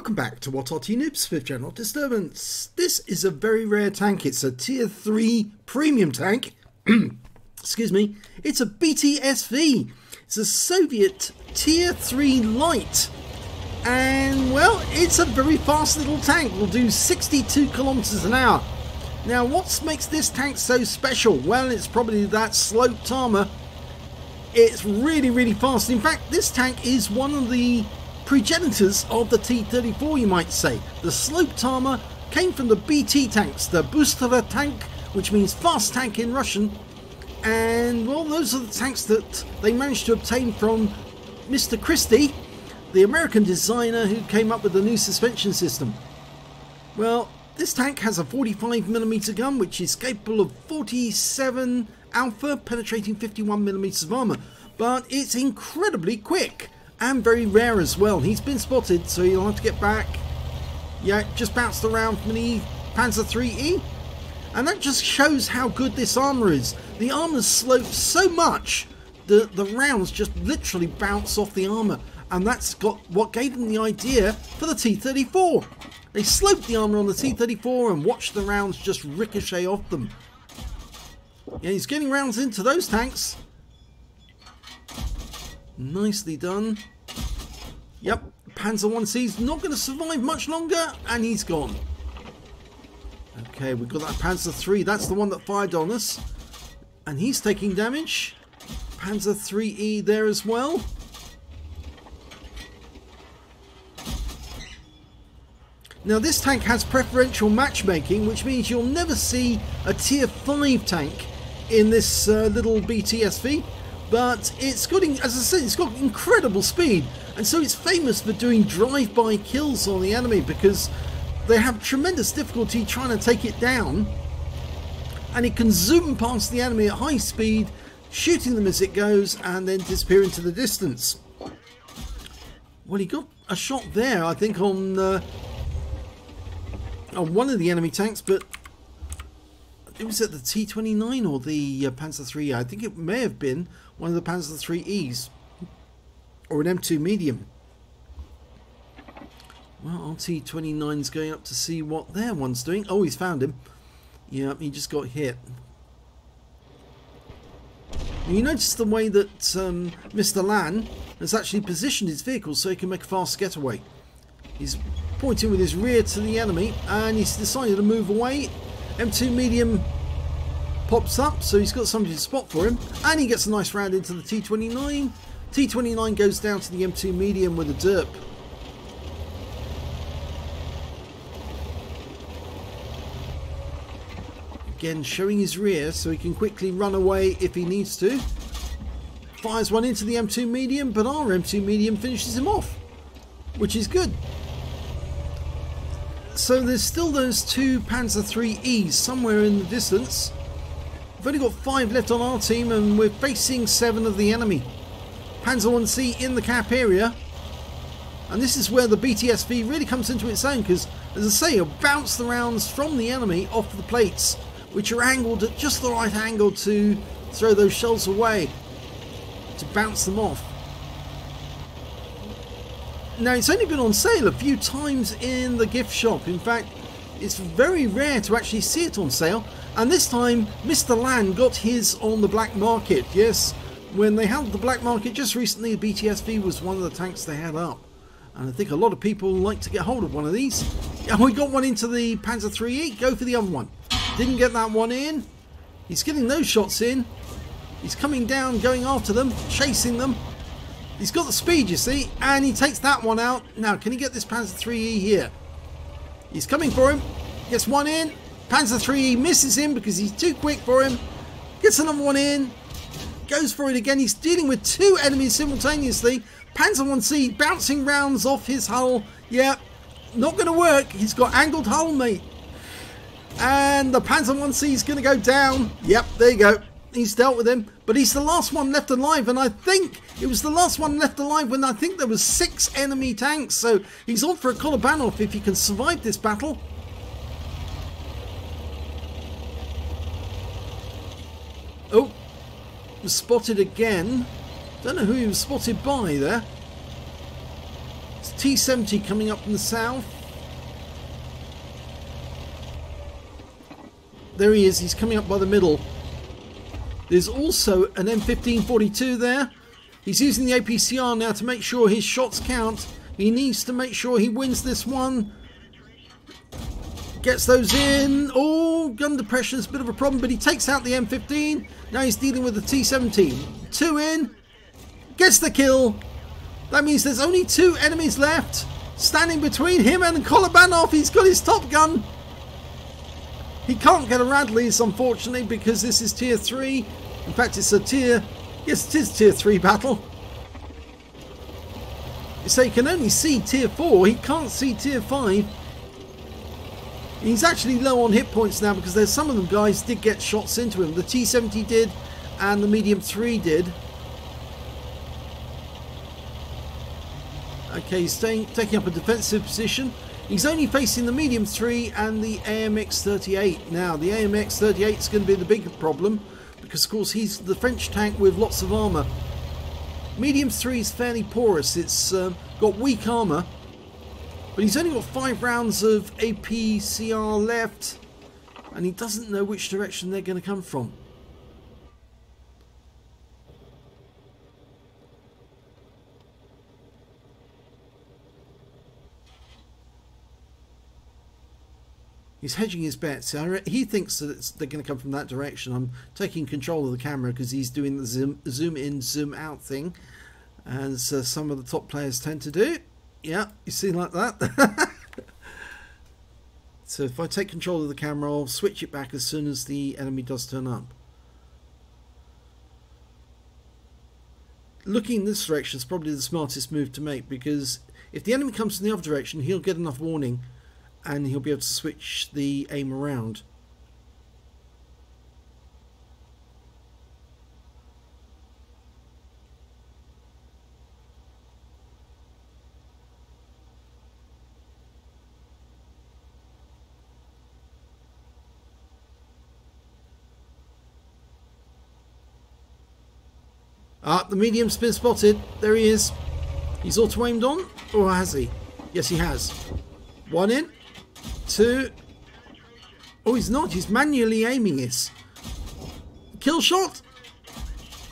Welcome back to WOT Arty Noobs for General Disturbance. This is a very rare tank. It's a tier 3 premium tank. Excuse me. It's a BTSV. It's a Soviet tier 3 light. And well, it's a very fast little tank. Will do 62 kilometers an hour. Now, what makes this tank so special? Well, it's probably that sloped armor. It's really, really fast. In fact, this tank is one of the progenitors of the T-34 you might say. The sloped armour came from the BT tanks, the Bystroy tank, which means fast tank in Russian, and well those are the tanks that they managed to obtain from Mr. Christie, the American designer who came up with the new suspension system. Well, this tank has a 45mm gun which is capable of 47 alpha penetrating 51mm of armour, but it's incredibly quick and very rare as well. He's been spotted, so he'll have to get back. Yeah, just bounced around from the Panzer 3E. And that just shows how good this armour is. The armour's sloped so much that the rounds just literally bounce off the armour. And that's got what gave them the idea for the T-34. They sloped the armour on the T-34 and watched the rounds just ricochet off them. Yeah, he's getting rounds into those tanks. Nicely done. Yep, Panzer 1C is not going to survive much longer, and he's gone. Okay, we've got that Panzer 3. That's the one that fired on us. And he's taking damage. Panzer 3E there as well. Now this tank has preferential matchmaking, which means you'll never see a tier 5 tank in this uh, little BTSV but it's got, as I said, it's got incredible speed, and so it's famous for doing drive-by kills on the enemy because they have tremendous difficulty trying to take it down, and it can zoom past the enemy at high speed, shooting them as it goes, and then disappear into the distance. Well, he got a shot there, I think, on uh, on one of the enemy tanks, but it was at the T29 or the uh, Panzer 3. I think it may have been one of the Panzer 3Es or an M2 medium. Well, RT29's going up to see what their one's doing. Oh, he's found him. Yeah, he just got hit. you notice the way that um, Mr. Lan has actually positioned his vehicle so he can make a fast getaway. He's pointing with his rear to the enemy and he's decided to move away. M2 medium pops up, so he's got somebody to spot for him, and he gets a nice round into the T29. T29 goes down to the M2 medium with a derp. Again, showing his rear so he can quickly run away if he needs to. Fires one into the M2 medium, but our M2 medium finishes him off, which is good. So there's still those two Panzer 3Es somewhere in the distance. We've only got five left on our team and we're facing seven of the enemy. Panzer 1C in the cap area. And this is where the BTSV really comes into its own because, as I say, you bounce the rounds from the enemy off the plates, which are angled at just the right angle to throw those shells away, to bounce them off. Now, it's only been on sale a few times in the gift shop. In fact, it's very rare to actually see it on sale. And this time, Mr. Lan got his on the black market. Yes, when they held the black market just recently, BTSV was one of the tanks they had up. And I think a lot of people like to get hold of one of these. And we got one into the Panzer 3E. Go for the other one. Didn't get that one in. He's getting those shots in. He's coming down, going after them, chasing them. He's got the speed, you see, and he takes that one out. Now, can he get this Panzer 3E here? He's coming for him. Gets one in. Panzer 3E misses him because he's too quick for him. Gets another one in. Goes for it again. He's dealing with two enemies simultaneously. Panzer 1C bouncing rounds off his hull. Yeah, not going to work. He's got angled hull, mate. And the Panzer 1C is going to go down. Yep, there you go. He's dealt with him. But he's the last one left alive. And I think it was the last one left alive when I think there was six enemy tanks. So he's on for a Kolobanov if he can survive this battle. Oh, was spotted again. Don't know who he was spotted by there. It's T-70 coming up from the south. There he is. He's coming up by the middle. There's also an M15/42 there. He's using the APCR now to make sure his shots count. He needs to make sure he wins this one. Gets those in. Oh, gun depression is a bit of a problem, but he takes out the M15. Now he's dealing with the T-17. Two in. Gets the kill. That means there's only two enemies left. Standing between him and Kolobanov. He's got his top gun. He can't get a Radley's, unfortunately, because this is tier 3. In fact, it's a tier... Yes, it is tier 3 battle. So he can only see tier 4. He can't see tier 5. He's actually low on hit points now because there's some of them guys did get shots into him. The T-70 did and the medium 3 did. Okay, he's staying, taking up a defensive position. He's only facing the medium 3 and the AMX-38. Now, the AMX-38 is going to be the big problem because, of course, he's the French tank with lots of armour. Medium 3 is fairly porous. It's um, got weak armour but he's only got five rounds of APCR left. And he doesn't know which direction they're going to come from. He's hedging his bets. He thinks that they're going to come from that direction. I'm taking control of the camera because he's doing the zoom, zoom in, zoom out thing. As uh, some of the top players tend to do. Yeah, you see like that? so if I take control of the camera, I'll switch it back as soon as the enemy does turn up. Looking this direction is probably the smartest move to make because if the enemy comes from the other direction, he'll get enough warning and he'll be able to switch the aim around. Ah, the medium's been spotted. There he is. He's auto-aimed on? Or has he? Yes, he has. One in. Two. Oh, he's not. He's manually aiming it. Kill shot.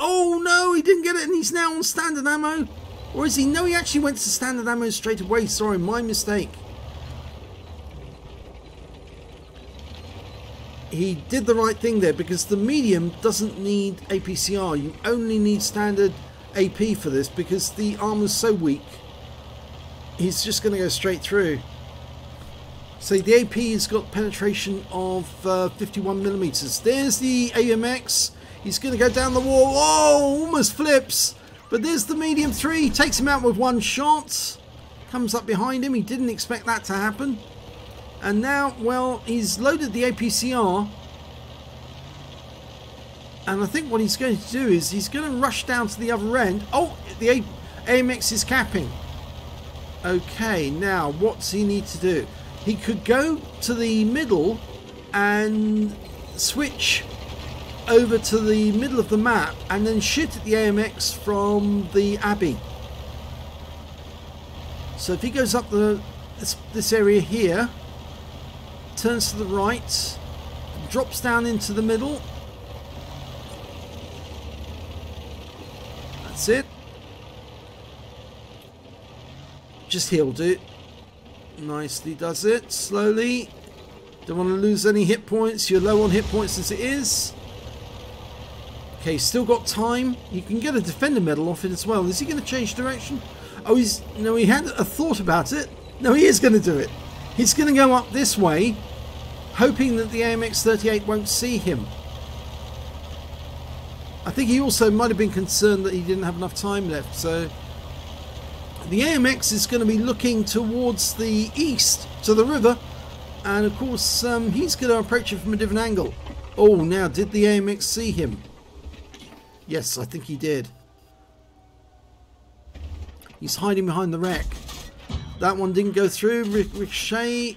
Oh, no, he didn't get it and he's now on standard ammo. Or is he? No, he actually went to standard ammo straight away. Sorry, my mistake. he did the right thing there because the medium doesn't need APCR. You only need standard AP for this because the armor's so weak. He's just going to go straight through. So the AP has got penetration of uh, 51 millimeters. There's the AMX. He's going to go down the wall. Oh, almost flips. But there's the medium three. Takes him out with one shot. Comes up behind him. He didn't expect that to happen. And now, well, he's loaded the APCR. And I think what he's going to do is he's going to rush down to the other end. Oh, the AMX is capping. Okay, now what's he need to do? He could go to the middle and switch over to the middle of the map and then shoot at the AMX from the Abbey. So if he goes up the this, this area here turns to the right, drops down into the middle. That's it. Just healed it. Nicely does it, slowly. Don't want to lose any hit points. You're low on hit points as it is. Okay, still got time. You can get a defender medal off it as well. Is he going to change direction? Oh, he's no. He had a thought about it. No, he is going to do it. He's going to go up this way hoping that the AMX-38 won't see him. I think he also might have been concerned that he didn't have enough time left, so the AMX is going to be looking towards the east, to the river, and of course um, he's going to approach it from a different angle. Oh, now did the AMX see him? Yes, I think he did. He's hiding behind the wreck. That one didn't go through. Ricochet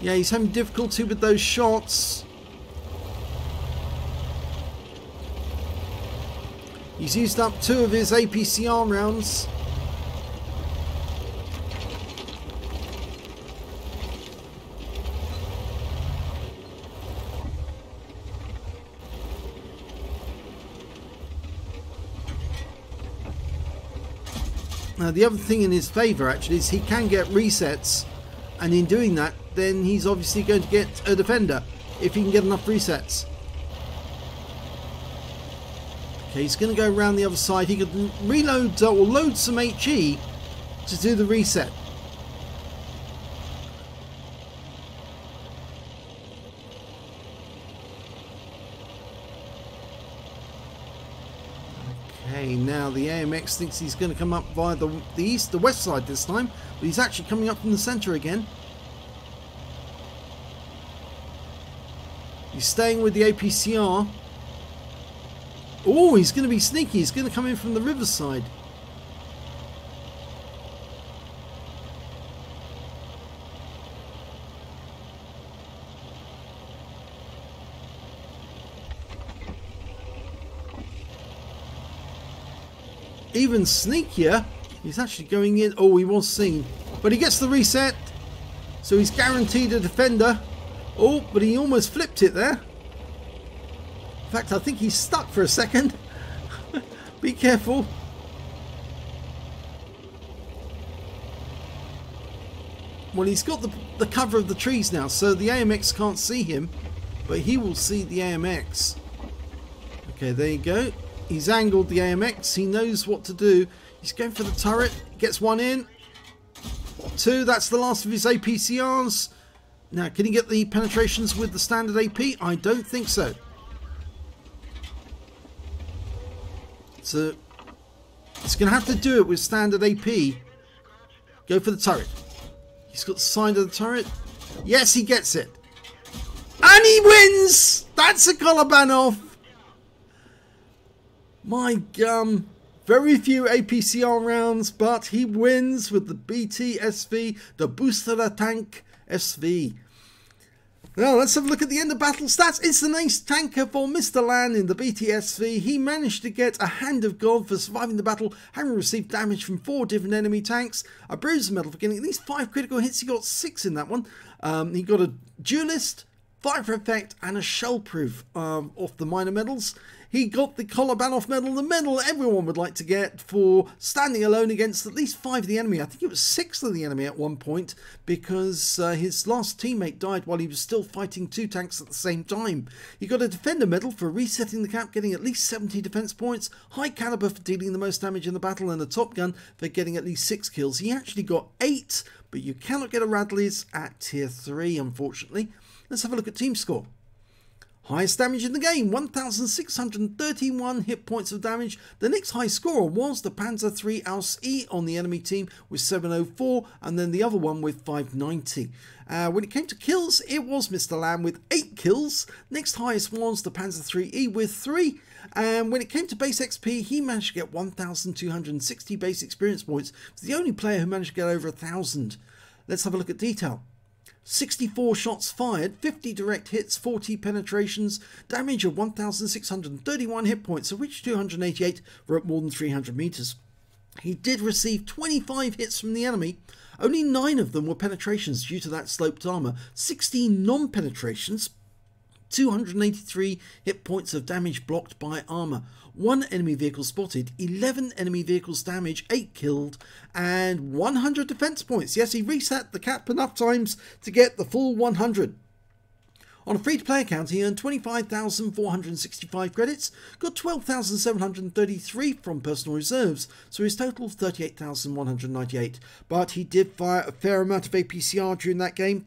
yeah, he's having difficulty with those shots. He's used up two of his APCR rounds. Now the other thing in his favour actually is he can get resets and in doing that then he's obviously going to get a defender if he can get enough resets. Okay, he's going to go around the other side. He could reload or load some HE to do the reset. Okay, now the AMX thinks he's going to come up via the, the east, the west side this time, but he's actually coming up from the centre again. He's staying with the APCR. Oh, he's going to be sneaky. He's going to come in from the riverside. Even sneakier, he's actually going in. Oh, he was seen. But he gets the reset. So he's guaranteed a defender. Oh, but he almost flipped it there. In fact, I think he's stuck for a second. Be careful. Well, he's got the, the cover of the trees now, so the AMX can't see him, but he will see the AMX. Okay, there you go. He's angled the AMX. He knows what to do. He's going for the turret. Gets one in. Two. That's the last of his APCRs. Now, can he get the penetrations with the standard AP? I don't think so. So, he's going to have to do it with standard AP. Go for the turret. He's got the side of the turret. Yes, he gets it. And he wins! That's a Kolobanov. My gum. Very few APCR rounds, but he wins with the BTSV, the Booster Tank SV. Now let's have a look at the end of battle stats. It's an ace tanker for Mr. Lan in the BTSV. He managed to get a Hand of God for surviving the battle, having received damage from four different enemy tanks, a Bruiser Medal for getting at least five critical hits. He got six in that one. Um, he got a Duelist, Fire for Effect, and a Shell Proof um, off the minor medals. He got the Collar Kolobanov medal, the medal everyone would like to get for standing alone against at least five of the enemy. I think it was six of the enemy at one point because uh, his last teammate died while he was still fighting two tanks at the same time. He got a defender medal for resetting the cap, getting at least 70 defense points, high caliber for dealing the most damage in the battle, and a top gun for getting at least six kills. He actually got eight, but you cannot get a Radley's at tier three, unfortunately. Let's have a look at team score. Highest damage in the game, 1,631 hit points of damage. The next high scorer was the Panzer III Aus E on the enemy team with 704 and then the other one with 590. Uh, when it came to kills, it was Mr. Lan with 8 kills. Next highest was the Panzer III E with 3. And when it came to base XP, he managed to get 1,260 base experience points. He's the only player who managed to get over 1,000. Let's have a look at detail. 64 shots fired, 50 direct hits, 40 penetrations, damage of 1,631 hit points, of which 288 were at more than 300 meters. He did receive 25 hits from the enemy. Only 9 of them were penetrations due to that sloped armor, 16 non penetrations, 283 hit points of damage blocked by armor, 1 enemy vehicle spotted, 11 enemy vehicles damaged, 8 killed, and 100 defense points. Yes, he reset the cap enough times to get the full 100. On a free-to-play account, he earned 25,465 credits, got 12,733 from personal reserves, so his total 38,198. But he did fire a fair amount of APCR during that game,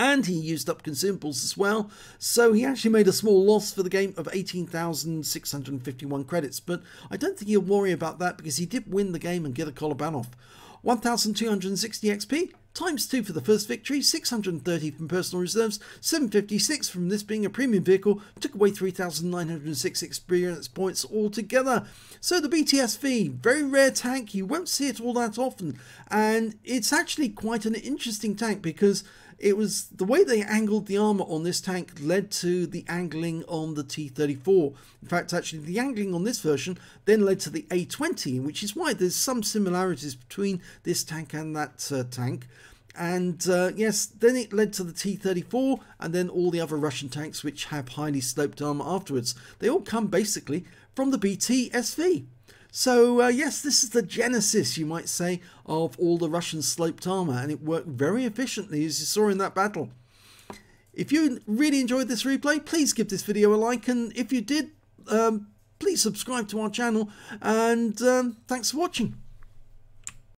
and he used up consumables as well. So he actually made a small loss for the game of 18,651 credits, but I don't think he'll worry about that because he did win the game and get a Kolobanov. 1,260 XP, times 2 for the first victory, 630 from personal reserves, 756 from this being a premium vehicle, took away 3,906 experience points altogether. So the BTSV, very rare tank, you won't see it all that often, and it's actually quite an interesting tank because it was the way they angled the armor on this tank led to the angling on the T34. In fact, actually, the angling on this version then led to the A20, which is why there's some similarities between this tank and that uh, tank. And uh, yes, then it led to the T-34 and then all the other Russian tanks which have highly sloped armor afterwards. They all come basically from the BT SV. So, uh, yes, this is the genesis, you might say, of all the Russian sloped armour, and it worked very efficiently as you saw in that battle. If you really enjoyed this replay, please give this video a like, and if you did, um, please subscribe to our channel, and um, thanks for watching.